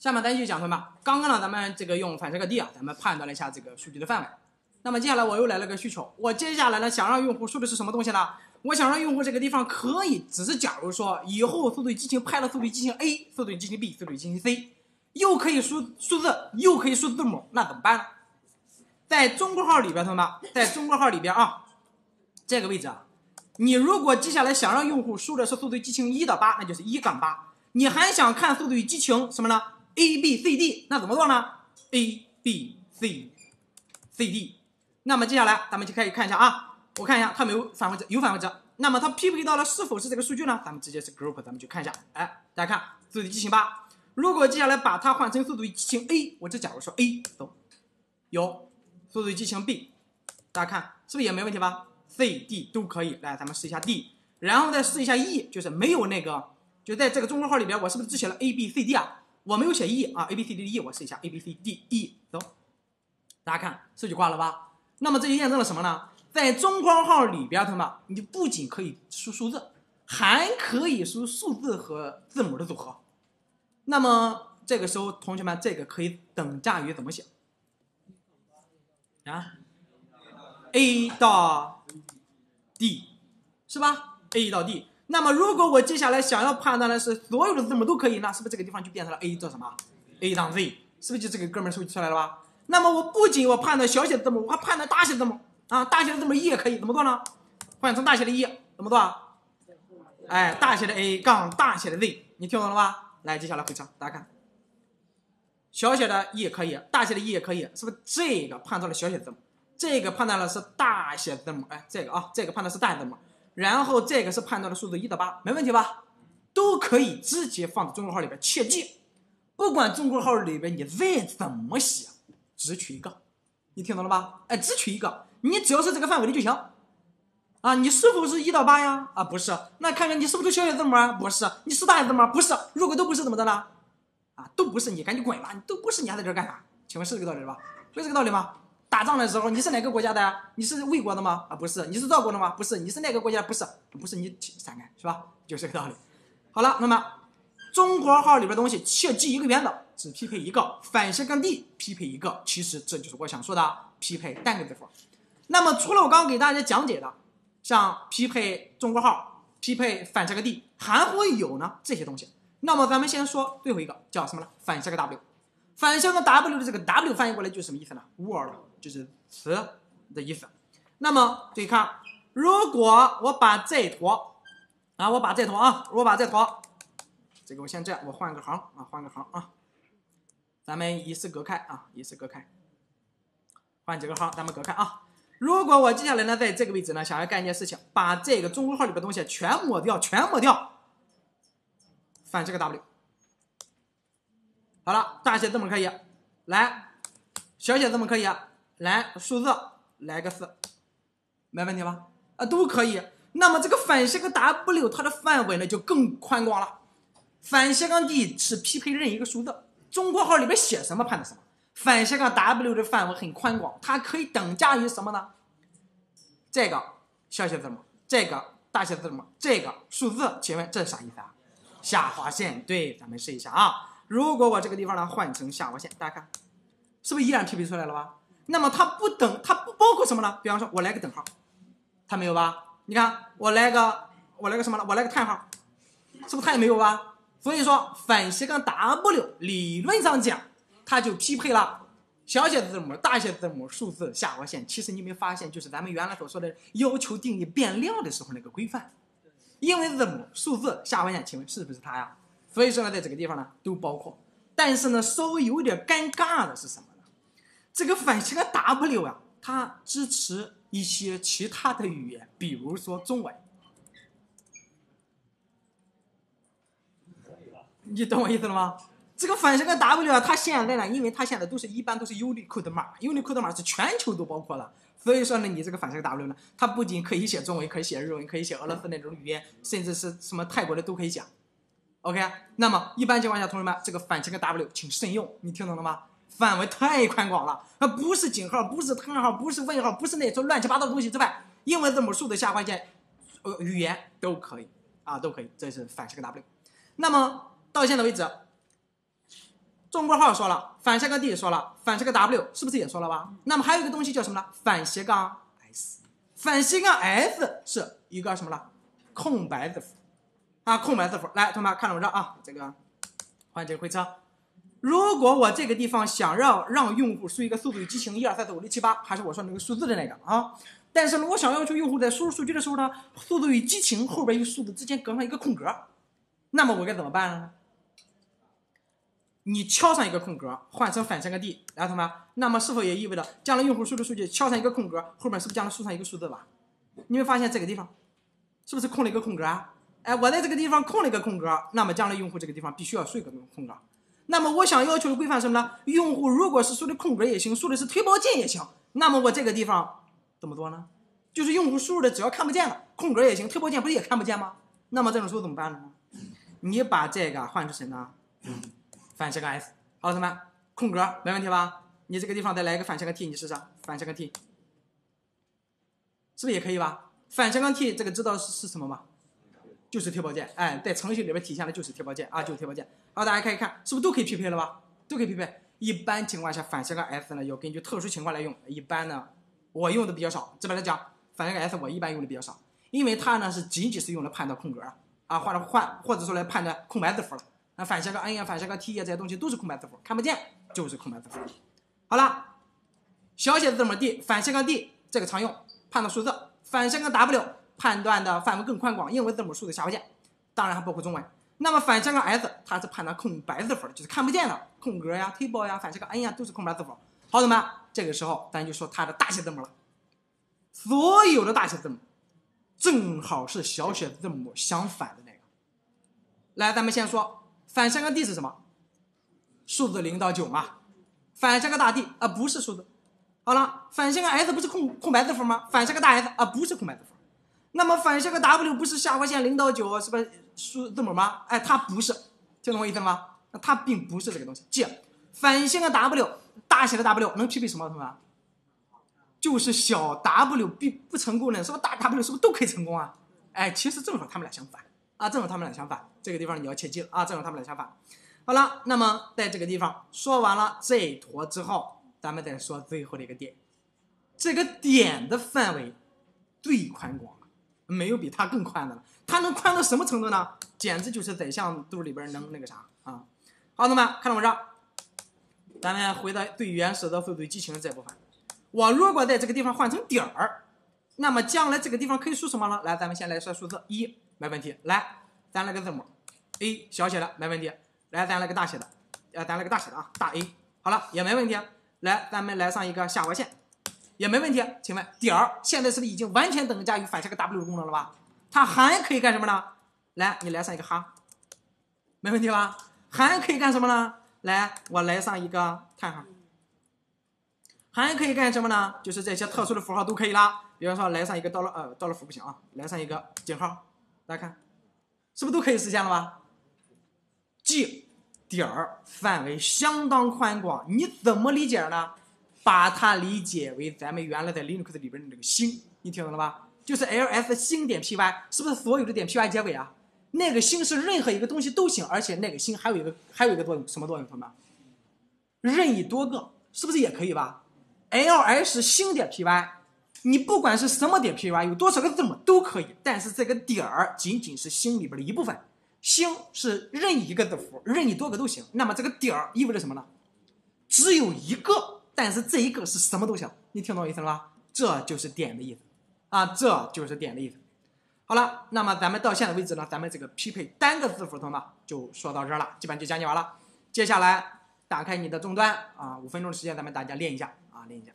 下面咱继续讲同学们，刚刚呢咱们这个用反射个 D 啊，咱们判断了一下这个数据的范围。那么接下来我又来了个需求，我接下来呢想让用户输的是什么东西呢？我想让用户这个地方可以只是假如说以后速度与激情拍了速度与激情 A，速度与激情 B，速度与激情 C，又可以输数字，又可以输字母，那怎么办呢？在中括号里边，同学们，在中括号里边啊，这个位置啊，你如果接下来想让用户输的是速度与激情一的八，那就是一杠八。你还想看速度与激情什么呢？A B C D，那怎么做呢？A B C C D，那么接下来咱们就可以看一下啊，我看一下它没有返回值，有返回值。那么它匹配到了是否是这个数据呢？咱们直接是 group，咱们去看一下。哎，大家看速度与激情八，如果接下来把它换成速度与激情 A，我这假如说 A 走，有速度与激情 B，大家看是不是也没问题吧？C D 都可以。来，咱们试一下 D，然后再试一下 E，就是没有那个，就在这个中括号里边，我是不是只写了 A B C D 啊？我没有写 E 啊，A B C D E，我试一下 A B C D E，走，大家看数据挂了吧？那么这就验证了什么呢？在中括号里边，同学们，你不仅可以输数字，还可以输数字和字母的组合。那么这个时候，同学们，这个可以等价于怎么写？啊，A 到 D 是吧？A 到 D。那么，如果我接下来想要判断的是所有的字母都可以，那是不是这个地方就变成了 A 做什么？A 当 Z，是不是就这个哥们儿数据出来了吧？那么我不仅我判断小写的字母，我还判断大写字母啊，大写的字母 E 也可以，怎么做呢？换成大写的 E 怎么做？啊？哎，大写的 A 杠大写的 Z，你听懂了吧？来，接下来回车，大家看，小写的 E 也可以，大写的 E 也可以，是不是这个判断了小写字母，这个判断了是大写字母？哎，这个啊，这个判断是大写字母。然后这个是判断的数字一到八，没问题吧？都可以直接放到中括号里边。切记，不管中括号里边你再怎么写，只取一个。你听懂了吧？哎，只取一个，你只要是这个范围的就行。啊，你是否是一到八呀？啊，不是。那看看你是不是小写字母啊？不是。你是大写字母？不是。如果都不是怎么的呢？啊，都不是，你赶紧滚吧！你都不是，你还在这干啥？请问是这个道理吧？是这个道理吗？打仗的时候，你是哪个国家的？你是魏国的吗？啊，不是。你是赵国的吗？不是。你是哪个国家？不是，不是你闪开是吧？就是这个道理。好了，那么中国号里边东西切记一个原则，只匹配一个，反斜杠 D 匹配一个。其实这就是我想说的匹配单个字符。那么除了我刚刚给大家讲解的，像匹配中国号、匹配反斜杠 D，还会有呢这些东西。那么咱们先说最后一个叫什么呢？反斜杠 W。反向个 W 的这个 W 翻译过来就是什么意思呢？word 就是词的意思。那么注意看，如果我把这坨啊，我把这坨啊，我把这坨，这个我先这样，我换个行啊，换个行啊，咱们一次隔开啊，一次隔开，换几个行，咱们隔开啊。如果我接下来呢，在这个位置呢，想要干一件事情，把这个中括号里边东西全抹掉，全抹掉，反这个 W。好了，大写字母可以，来，小写字母可以，来，数字来个四，没问题吧？啊，都可以。那么这个反斜杠 W 它的范围呢就更宽广了。反斜杠 D 是匹配任一个数字，中括号里边写什么判断什么。反斜杠 W 的范围很宽广，它可以等价于什么呢？这个小写字母，这个大写字母，这个数字，请问这是啥意思啊？下划线，对，咱们试一下啊。如果我这个地方呢换成下划线，大家看，是不是依然匹配出来了吧？那么它不等，它不包括什么呢？比方说，我来个等号，它没有吧？你看，我来个，我来个什么呢？我来个叹号，是不是它也没有吧？所以说，反斜杠 W 理论上讲，它就匹配了小写字母、大写字母、数字、下划线。其实你没发现，就是咱们原来所说的要求定义变量的时候那个规范，英文字母、数字、下划线，请问是不是它呀？所以说呢，在这个地方呢都包括，但是呢，稍微有点尴尬的是什么？这个反斜杠 W 啊，它支持一些其他的语言，比如说中文。你懂我意思了吗？这个反斜杠 W 啊，它现在呢，因为它现在都是一般都是 Unicode 码，Unicode 码是全球都包括了。所以说呢，你这个反斜杠 W 呢，它不仅可以写中文，可以写日文，可以写俄罗斯那种语言，甚至是什么泰国的都可以讲。OK，那么一般情况下，同学们，这个反斜杠 W 请慎用，你听懂了吗？范围太宽广了，它不是井号，不是叹号，不是问号，不是那种乱七八糟的东西之外，英文字母、数字下划线，呃，语言都可以啊，都可以，这是反斜杠 W。那么到现在为止，中括号说了，反斜杠 d 说了，反斜杠 w 是不是也说了吧？那么还有一个东西叫什么呢？反斜杠 s，反斜杠 s 是一个什么了？空白字符啊，空白字符。来，同学们看着我这啊，这个换这个回车。如果我这个地方想让让用户输一个速度与激情一二三四五六七八，还是我说那个数字的那个啊？但是呢，我想要求用户在输入数据的时候呢，速度与激情后边与数字之间隔上一个空格，那么我该怎么办呢？你敲上一个空格，换成反向个 d，然后同学们，那么是否也意味着将来用户输入数据敲上一个空格，后面是不是将来输上一个数字吧？你会发现这个地方是不是空了一个空格啊？哎，我在这个地方空了一个空格，那么将来用户这个地方必须要输一个空格。那么我想要求的规范什么呢？用户如果是输的空格也行，输的是推保键也行。那么我这个地方怎么做呢？就是用户输入的只要看不见了，空格也行，推保键不是也看不见吗？那么这种时候怎么办呢？你把这个换成什么？反斜杠 s，好，同学们，空格没问题吧？你这个地方再来一个反斜杠 t，你试试，反斜杠 t，是不是也可以吧？反斜杠 t 这个知道是是什么吗？就是贴包键，哎，在程序里边体现的就是贴包键啊，就是贴包键。好，大家可以看，是不是都可以匹配了吧？都可以匹配。一般情况下，反斜杠 s 呢要根据特殊情况来用。一般呢，我用的比较少。这边来讲，反斜杠 s 我一般用的比较少，因为它呢是仅仅是用来判断空格啊，或者换或者说来判断空白字符了。那反斜杠 n 呀，反斜杠 t 呀，这些东西都是空白字符，看不见就是空白字符。好了，小写字母 d 反斜杠 d 这个常用，判断数字。反斜杠 w 判断的范围更宽广，英文字母数字下划线，当然还包括中文。那么反向个 s，它是判断空白字符，就是看不见的空格呀、table 呀、反向个 n 呀，都是空白字符。好，同学们，这个时候咱就说它的大写字母了。所有的大写字母，正好是小写字母相反的那个。来，咱们先说反向个 d 是什么？数字零到九嘛。反向个大 D 啊，不是数字。好了，反向个 s 不是空空白字符吗？反向个大 S 啊，不是空白字符。那么反向个 w 不是下划线零到九，是不是数字母吗？哎，它不是，听懂我意思吗？那它并不是这个东西。记，反向个 w 大写的 W 能匹配什么？同学们？就是小 w 必不成功的，是不是大 W 是不是都可以成功啊？哎，其实正好他们俩相反啊，正好他们俩相反。这个地方你要切记了啊，正好他们俩相反。好了，那么在这个地方说完了这一坨之后，咱们再说最后的一个点，这个点的范围最宽广。没有比它更宽的了，它能宽到什么程度呢？简直就是宰相肚里边能那个啥啊！好，同学们看到我这，咱们回到最原始的速度与激情的这部分。我如果在这个地方换成点儿，那么将来这个地方可以输什么呢？来，咱们先来说数字一，没问题。来，咱来个字母 A 小写的，没问题。来，咱来个大写的，呃，咱来个大写的啊，大 A，好了，也没问题。来，咱们来上一个下划线。也没问题，请问点儿现在是不是已经完全等价于反向个 W 功能了吧？它还可以干什么呢？来，你来上一个哈，没问题吧？还可以干什么呢？来，我来上一个叹号，还可以干什么呢？就是这些特殊的符号都可以啦。比方说来上一个到了呃到了符不行啊，来上一个井号，大家看，是不是都可以实现了吧？记点儿范围相当宽广，你怎么理解呢？把它理解为咱们原来在 Linux 里边的那个星，你听懂了吧？就是 ls 星点 py，是不是所有的点 py 结尾啊？那个星是任何一个东西都行，而且那个星还有一个还有一个作用，什么作用？同学们，任意多个，是不是也可以吧？ls 星点 py，你不管是什么点 py，有多少个字母都可以，但是这个点儿仅仅是星里边的一部分，星是任意一个字符，任意多个都行。那么这个点儿意味着什么呢？只有一个。但是这一个是什么都行，你听懂我意思了吗？这就是点的意思，啊，这就是点的意思。好了，那么咱们到现在为止呢，咱们这个匹配单个字符，同学们就说到这儿了，基本就讲解完了。接下来打开你的终端啊，五分钟的时间，咱们大家练一下啊，练一下。